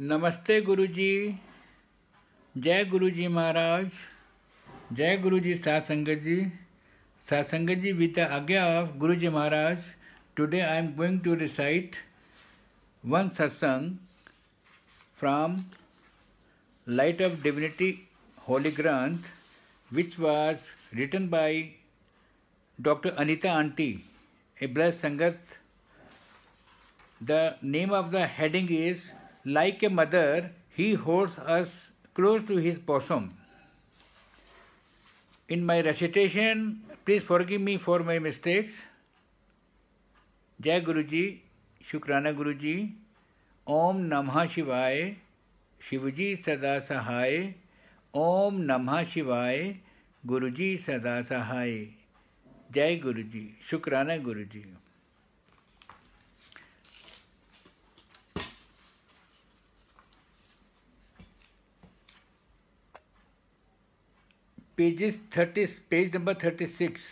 नमस्ते गुरुजी। जय गुरुजी महाराज। जय गुरुजी संगत जी। सात sangat ji with the agya of Guru ji Maharaj today I am going to recite one satsang from light of divinity holy granth which was written by doctor Anita auntie a bless sangat the name of the heading is Like a Mother, He Holds Us Close to His Bosom. In my recitation, please forgive me for my mistakes. जय गुरु जी शुक्राना गुरु जी ओम नमः शिवाय शिवजी सदा सहाय ओम नमः शिवाय गुरु जी सदा सहाय जय गुरु जी शुक्राना गुरु जी pages 30 page number 36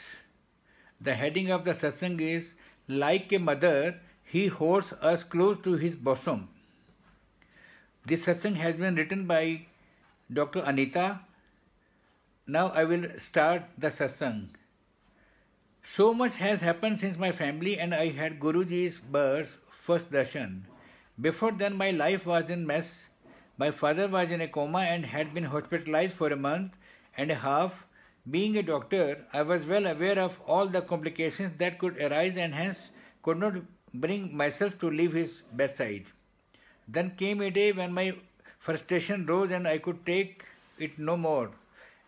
the heading of the satsang is like a mother he holds us close to his bosom. This satsang has been written by dr anita. Now i will start the satsang. So much has happened since my family and i had guruji's birth first darshan. Before then my life was in mess. My father was in a coma and had been hospitalized for a month and a half. Being a doctor, I was well aware of all the complications that could arise and hence could not bring myself to leave his bedside. Then came a day when my frustration rose and I could take it no more.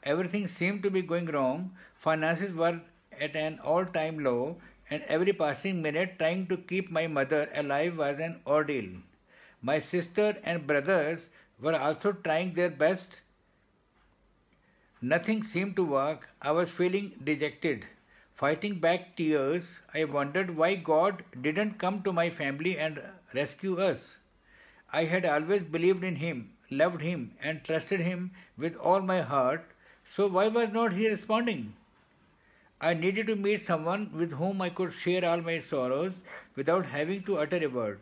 Everything seemed to be going wrong. Finances were at an all time low, and every passing minute trying to keep my mother alive was an ordeal. My sister and brothers were also trying their best Nothing seemed to work. I was feeling dejected. Fighting back tears, I wondered why God didn't come to my family and rescue us. I had always believed in Him, loved Him, and trusted Him with all my heart, so why was not He responding? I needed to meet someone with whom I could share all my sorrows without having to utter a word.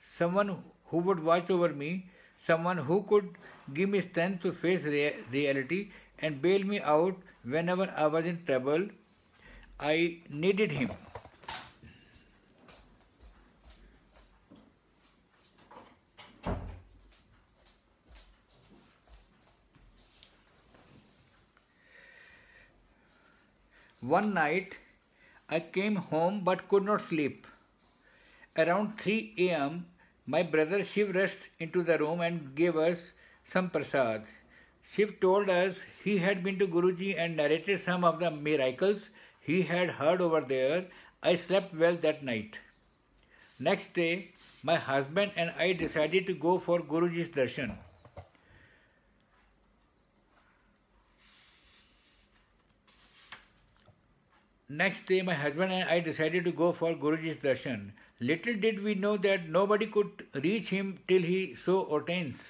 Someone who would watch over me, someone who could give me strength to face rea- reality and bail me out whenever I was in trouble. I needed him. One night I came home but could not sleep. Around 3 am, my brother Shiv rushed into the room and gave us some prasad. Shiv told us he had been to Guruji and narrated some of the miracles he had heard over there. I slept well that night. Next day, my husband and I decided to go for Guruji's darshan. Next day, my husband and I decided to go for Guruji's darshan. Little did we know that nobody could reach him till he so ordains.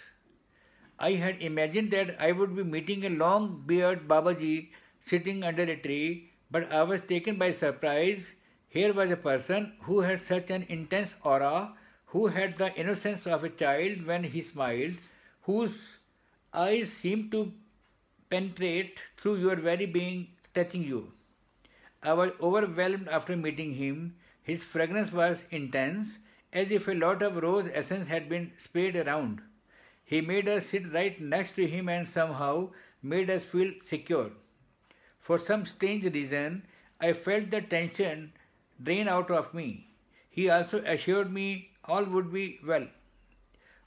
I had imagined that I would be meeting a long bearded Babaji sitting under a tree, but I was taken by surprise. Here was a person who had such an intense aura, who had the innocence of a child when he smiled, whose eyes seemed to penetrate through your very being, touching you. I was overwhelmed after meeting him. His fragrance was intense, as if a lot of rose essence had been sprayed around. He made us sit right next to him and somehow made us feel secure. For some strange reason, I felt the tension drain out of me. He also assured me all would be well.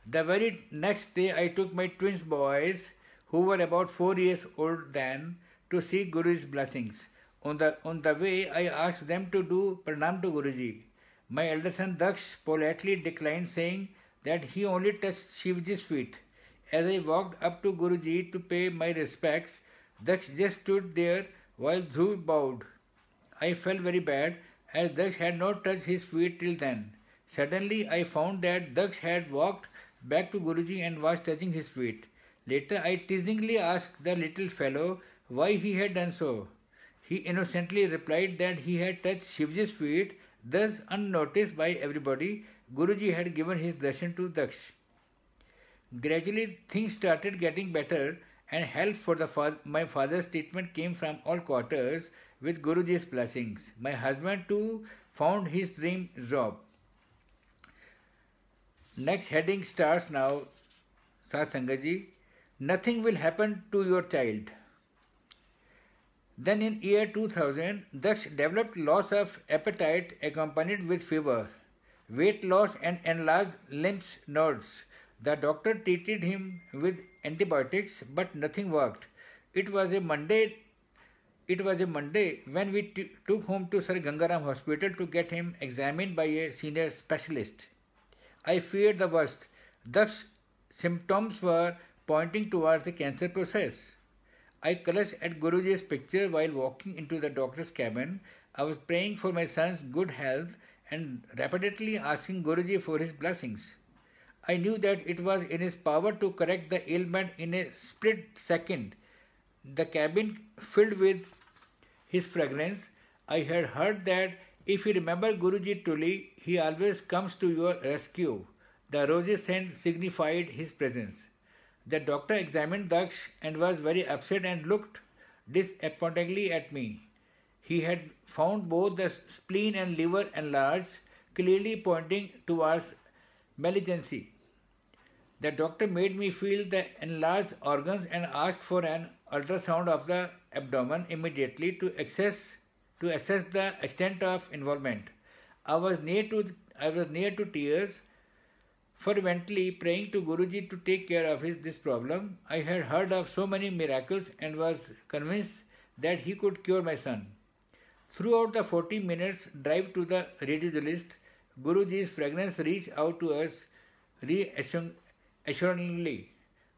The very next day, I took my twins boys, who were about four years old then, to seek Guru's blessings. On the, on the way, I asked them to do pranam to Guruji. My elder son Daksh politely declined, saying that he only touched Shivji's feet. As I walked up to Guruji to pay my respects, Daksh just stood there while Dhruv bowed. I felt very bad as Daksh had not touched his feet till then. Suddenly I found that Daksh had walked back to Guruji and was touching his feet. Later I teasingly asked the little fellow why he had done so. He innocently replied that he had touched Shivji's feet, thus unnoticed by everybody, Guruji had given his darshan to Daksh. Gradually, things started getting better, and help for the fa- my father's treatment came from all quarters with Guruji's blessings. My husband too found his dream job. Next heading starts now, Satsangaji. Nothing will happen to your child. Then in year 2000, Daksh developed loss of appetite accompanied with fever, weight loss and enlarged lymph nodes. The doctor treated him with antibiotics, but nothing worked. It was a Monday. It was a Monday when we t- took him to Sir Gangaram Hospital to get him examined by a senior specialist. I feared the worst. Thus, symptoms were pointing towards the cancer process. I clutched at Guruji's picture while walking into the doctor's cabin. I was praying for my son's good health and repeatedly asking Guruji for his blessings. I knew that it was in his power to correct the ailment in a split second. The cabin filled with his fragrance. I had heard that if you remember Guruji truly, he always comes to your rescue. The roses scent signified his presence. The doctor examined Daksh and was very upset and looked disappointingly at me. He had found both the spleen and liver enlarged, clearly pointing towards malignancy. The doctor made me feel the enlarged organs and asked for an ultrasound of the abdomen immediately to assess to assess the extent of involvement. I was near to I was near to tears, fervently praying to Guruji to take care of his, this problem. I had heard of so many miracles and was convinced that he could cure my son. Throughout the 40 minutes drive to the radiologist, Guruji's fragrance reached out to us reassuringly.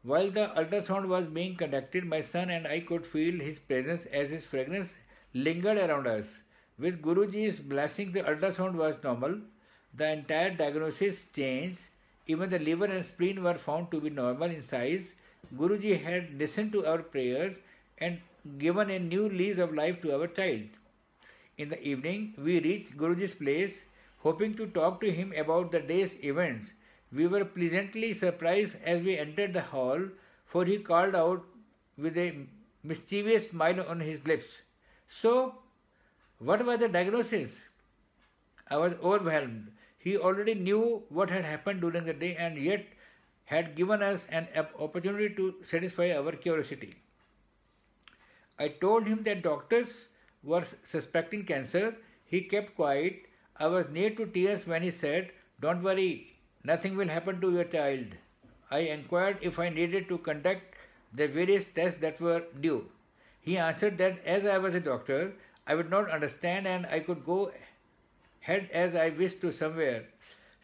While the ultrasound was being conducted, my son and I could feel his presence as his fragrance lingered around us. With Guruji's blessing, the ultrasound was normal. The entire diagnosis changed. Even the liver and spleen were found to be normal in size. Guruji had listened to our prayers and given a new lease of life to our child. In the evening, we reached Guruji's place, hoping to talk to him about the day's events. We were pleasantly surprised as we entered the hall, for he called out with a mischievous smile on his lips. So, what was the diagnosis? I was overwhelmed. He already knew what had happened during the day and yet had given us an opportunity to satisfy our curiosity. I told him that doctors were suspecting cancer. He kept quiet. I was near to tears when he said, Don't worry, nothing will happen to your child. I inquired if I needed to conduct the various tests that were due. He answered that as I was a doctor, I would not understand and I could go head as I wished to somewhere.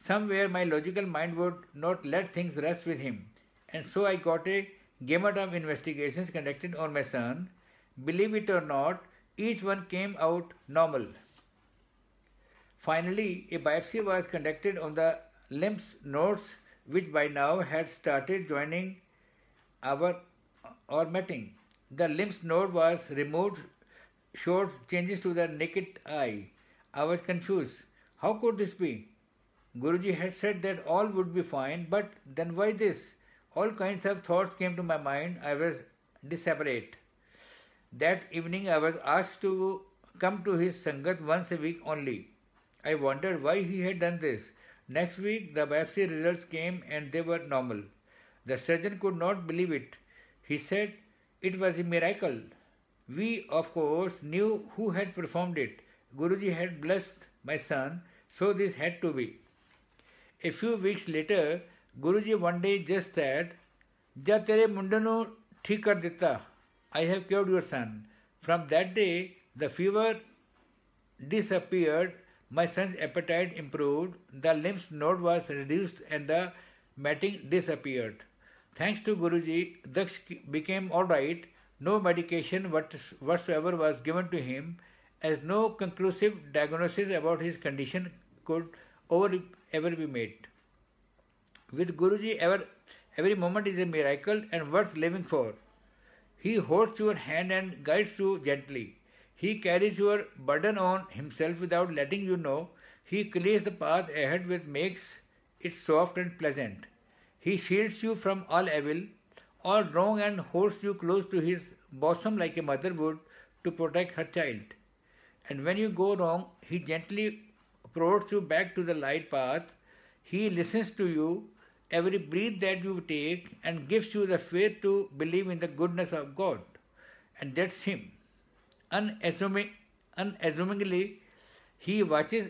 Somewhere my logical mind would not let things rest with him. And so I got a gamut of investigations conducted on my son. Believe it or not, each one came out normal. Finally, a biopsy was conducted on the lymph nodes, which by now had started joining our or meeting. The lymph node was removed, showed changes to the naked eye. I was confused. How could this be? Guruji had said that all would be fine, but then why this? All kinds of thoughts came to my mind. I was disseparate. That evening I was asked to come to his Sangat once a week only. I wondered why he had done this. Next week the biopsy results came and they were normal. The surgeon could not believe it. He said it was a miracle. We, of course, knew who had performed it. Guruji had blessed my son, so this had to be. A few weeks later, Guruji one day just said, Ja tere munde nu theek kar ditta. I have cured your son. From that day, the fever disappeared, my son's appetite improved, the lymph node was reduced, and the matting disappeared. Thanks to Guruji, Daksh became alright. No medication whatsoever was given to him, as no conclusive diagnosis about his condition could ever, ever be made. With Guruji, ever, every moment is a miracle and worth living for. He holds your hand and guides you gently. He carries your burden on himself without letting you know. He clears the path ahead with makes it soft and pleasant. He shields you from all evil, all wrong, and holds you close to his bosom like a mother would to protect her child. And when you go wrong, he gently prods you back to the light path. He listens to you every breath that you take and gives you the faith to believe in the goodness of God. And that's Him. Unassuming, unassumingly, He watches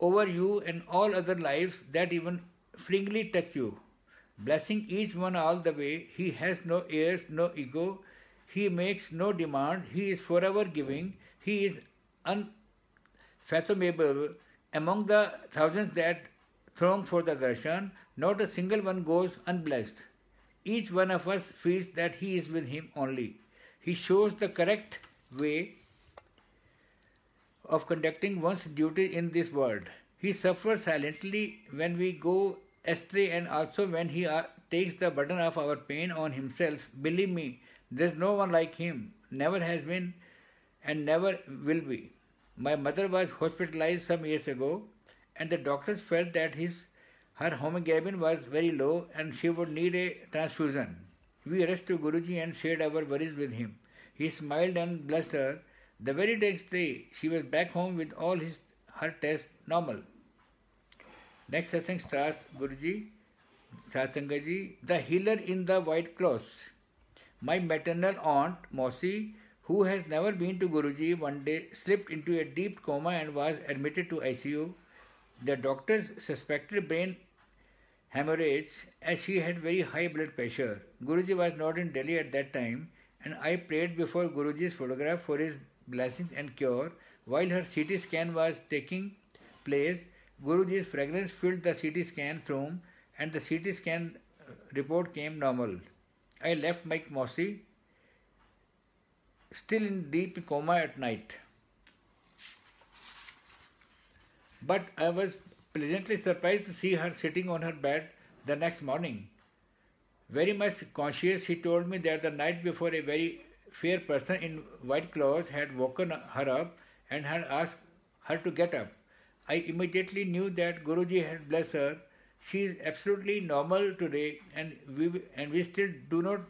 over you and all other lives that even fleetingly touch you, blessing each one all the way. He has no heirs, no ego. He makes no demand. He is forever giving. He is unfathomable. Among the thousands that throng for the darshan, not a single one goes unblessed. Each one of us feels that he is with him only. He shows the correct way of conducting one's duty in this world. He suffers silently when we go astray and also when he uh, takes the burden of our pain on himself. Believe me, there is no one like him, never has been, and never will be. My mother was hospitalized some years ago, and the doctors felt that his her hemoglobin was very low and she would need a transfusion. We rushed to Guruji and shared our worries with him. He smiled and blessed her. The very next day, she was back home with all his her tests normal. Next satsang starts Guruji, Satsangaji, the healer in the white clothes. My maternal aunt, Mosi, who has never been to Guruji, one day slipped into a deep coma and was admitted to ICU. The doctors suspected brain hemorrhage as she had very high blood pressure. Guruji was not in Delhi at that time and I prayed before Guruji's photograph for his blessings and cure. While her CT scan was taking place, Guruji's fragrance filled the CT scan room and the CT scan report came normal. I left Mike Mossy still in deep coma at night. But I was pleasantly surprised to see her sitting on her bed the next morning. Very much conscious, she told me that the night before a very fair person in white clothes had woken her up and had asked her to get up. I immediately knew that Guruji had blessed her. She is absolutely normal today, and we and we still do not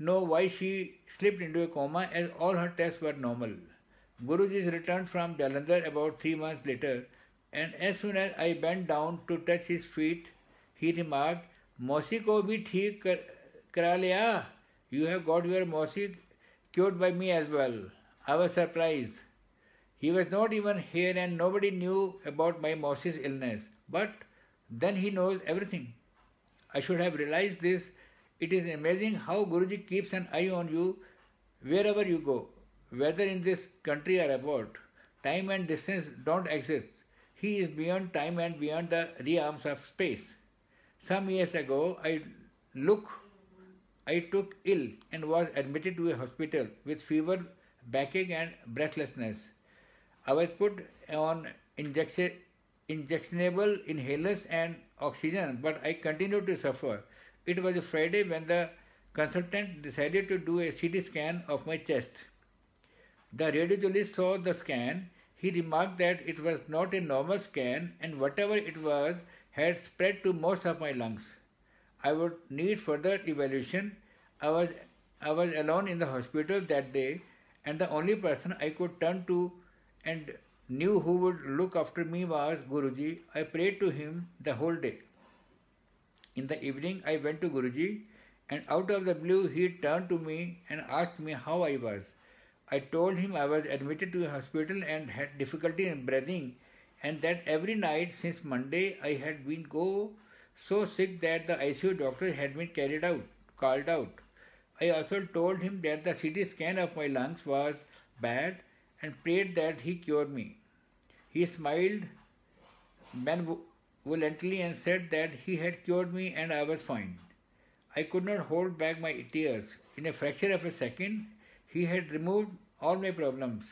know why she slipped into a coma as all her tests were normal. Guruji's returned from Jalandhar about three months later, and as soon as I bent down to touch his feet, he remarked, Mossi ko bhi theek kara. You have got your Mossi cured by me as well. I was surprised. He was not even here and nobody knew about my Mossy's illness. But then he knows everything. I should have realized this it is amazing how Guruji keeps an eye on you wherever you go, whether in this country or abroad. Time and distance don't exist. He is beyond time and beyond the realms of space. Some years ago, I look, I took ill and was admitted to a hospital with fever, backache, and breathlessness. I was put on injection, injectionable inhalers and oxygen, but I continued to suffer. It was a Friday when the consultant decided to do a CT scan of my chest. The radiologist saw the scan he remarked that it was not a normal scan and whatever it was had spread to most of my lungs. I would need further evaluation. I was, I was alone in the hospital that day and the only person I could turn to and knew who would look after me was Guruji. I prayed to him the whole day. In the evening, I went to Guruji and out of the blue he turned to me and asked me how I was. I told him I was admitted to a hospital and had difficulty in breathing, and that every night since Monday I had been go so sick that the ICU doctor had been carried out, called out. I also told him that the CT scan of my lungs was bad and prayed that he cure me. He smiled benevolently and said that he had cured me and I was fine. I could not hold back my tears. In a fraction of a second, he had removed all my problems.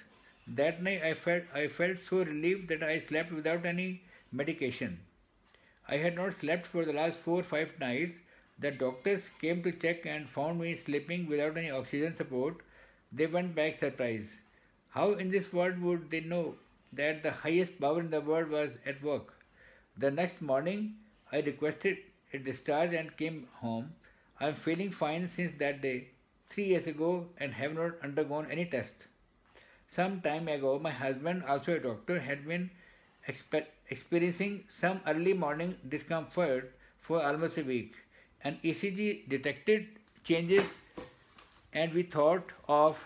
That night I felt, I felt so relieved that I slept without any medication. I had not slept for the last four or five nights. The doctors came to check and found me sleeping without any oxygen support. They went back surprised. How in this world would they know that the highest power in the world was at work? The next morning, I requested a discharge and came home. I am feeling fine since that day, three years ago, and have not undergone any test. Some time ago, my husband, also a doctor, had been exper- experiencing some early morning discomfort for almost a week. An ECG detected changes, and we thought of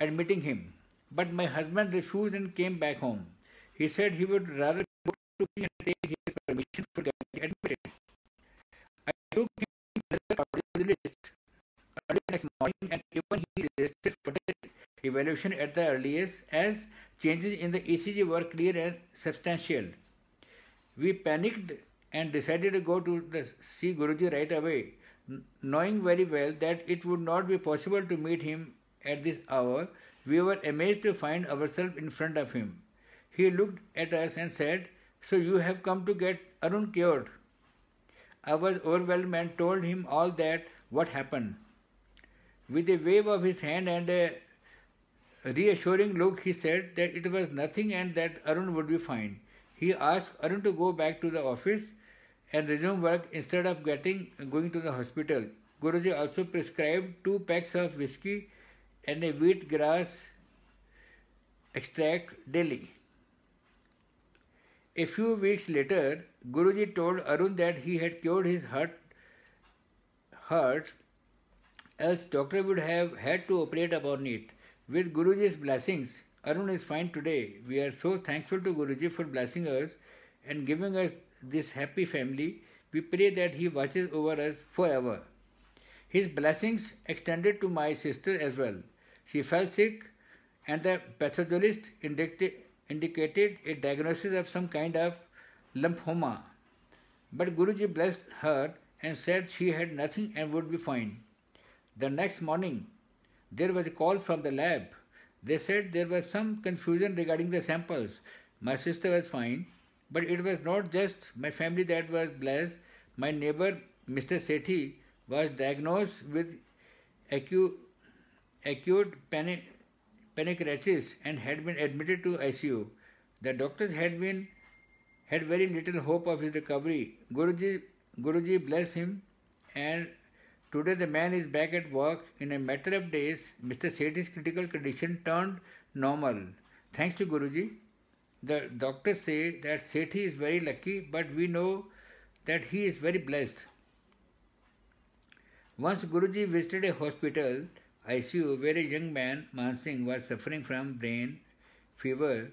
admitting him. But my husband refused and came back home. He said he would rather go to me and take his permission for getting admitted. I took him to the cardiologist early next morning and even he suggested the evaluation at the earliest as changes in the ECG were clear and substantial. We panicked and decided to go to the see Guruji right away, knowing very well that it would not be possible to meet him at this hour. We were amazed to find ourselves in front of him. He looked at us and said, So you have come to get Arun cured. I was overwhelmed and told him all that what happened. With a wave of his hand and a reassuring look, he said that it was nothing and that Arun would be fine. He asked Arun to go back to the office and resume work instead of getting going to the hospital. Guruji also prescribed two packs of whiskey and a wheat grass extract daily. A few weeks later, Guruji told Arun that he had cured his heart, heart else doctor would have had to operate upon it. With Guruji's blessings, Arun is fine today. We are so thankful to Guruji for blessing us and giving us this happy family. We pray that he watches over us forever. His blessings extended to my sister as well. She fell sick and the pathologist indicated a diagnosis of some kind of lymphoma. But Guruji blessed her and said she had nothing and would be fine. The next morning, there was a call from the lab. They said there was some confusion regarding the samples. My sister was fine, but it was not just my family that was blessed. My neighbor, Mr. Sethi, was diagnosed with acute, acute panic, pancreatitis and had been admitted to ICU. The doctors had been had very little hope of his recovery. Guruji, Guruji blessed him and Today the man is back at work. In a matter of days, Mr. Sethi's critical condition turned normal. Thanks to Guruji. The doctors say that Sethi is very lucky, but we know that he is very blessed. Once Guruji visited a hospital, ICU, where a very young man, Mansingh, was suffering from brain fever,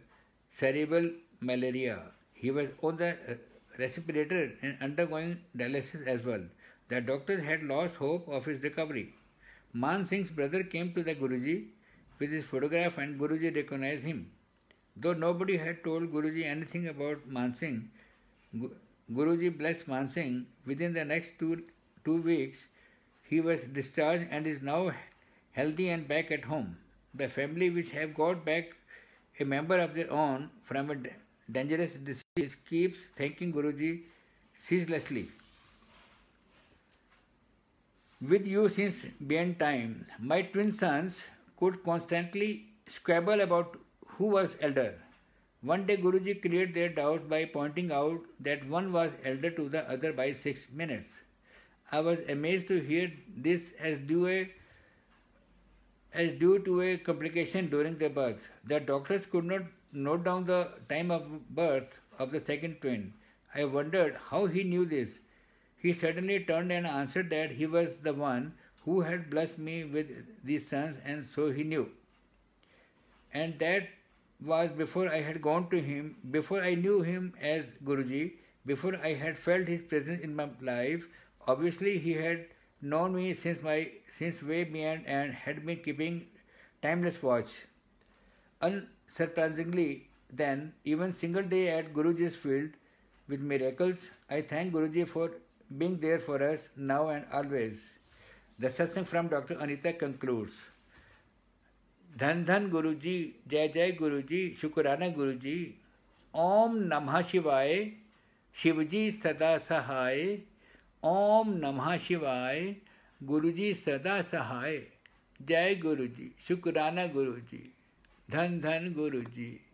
cerebral malaria. He was on the uh, respirator and undergoing dialysis as well. The doctors had lost hope of his recovery. Man Singh's brother came to the Guruji with his photograph and Guruji recognized him. Though nobody had told Guruji anything about Man Singh, Guruji blessed Man Singh. Within the next two, two weeks, he was discharged and is now healthy and back at home. The family which have got back a member of their own from a dangerous disease keeps thanking Guruji ceaselessly. With you since beyond time, my twin sons could constantly squabble about who was elder. One day Guruji cleared their doubts by pointing out that one was elder to the other by six minutes. I was amazed to hear this as due, a, as due to a complication during the birth. The doctors could not note down the time of birth of the second twin. I wondered how he knew this. He suddenly turned and answered that he was the one who had blessed me with these sons, and so he knew. And that was before I had gone to him, before I knew him as Guruji, before I had felt his presence in my life. Obviously, he had known me since my since way beyond and had been keeping timeless watch. Unsurprisingly, then, even single day at Guruji's field with miracles, I thank Guruji for being there for us now and always. The session from Dr. Anita concludes. Dhan Dhan Guruji, Jai Jai Guruji, Shukrana Guruji, Om Namah Shivaya, Shivaji Sada Sahaya, ओम नमः शिवाय। गुरुजी सदा सहाय। जय गुरुजी। शुक्राना गुरुजी। धन धन गुरुजी।